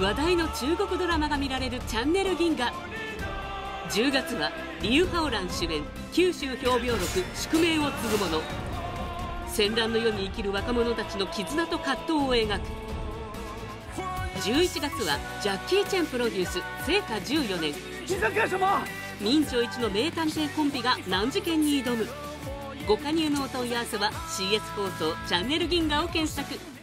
話題の中国ドラマが見られるチャンネル銀河。10月はリュウ・ハオラン主演九州評病録宿命を継ぐ者戦乱の世に生きる若者たちの絆と葛藤を描く。11月はジャッキー・チェンプロデュース聖火14年。民朝一の名探偵コンビが難事件に挑む。ご加入のお問い合わせは CS 放送チャンネル銀河を検索。